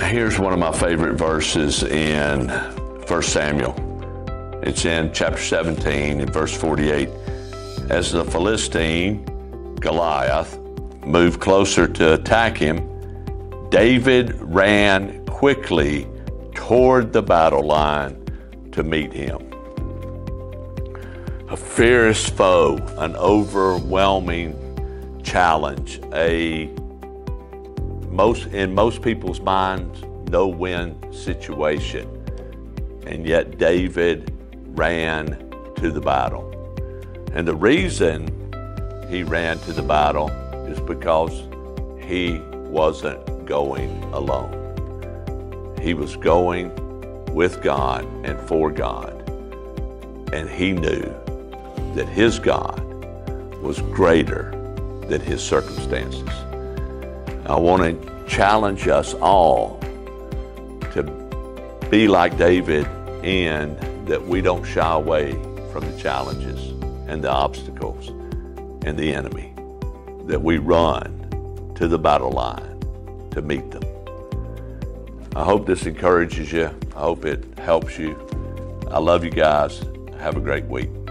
Here's one of my favorite verses in 1 Samuel. It's in chapter 17 and verse 48. As the Philistine, Goliath, moved closer to attack him, David ran quickly toward the battle line to meet him. A fierce foe, an overwhelming challenge, a most in most people's minds no-win situation. And yet David ran to the battle. And the reason he ran to the battle is because he wasn't going alone. He was going with God and for God. And he knew that his God was greater than his circumstances. I want to challenge us all to be like David in that we don't shy away from the challenges and the obstacles and the enemy, that we run to the battle line to meet them. I hope this encourages you. I hope it helps you. I love you guys. Have a great week.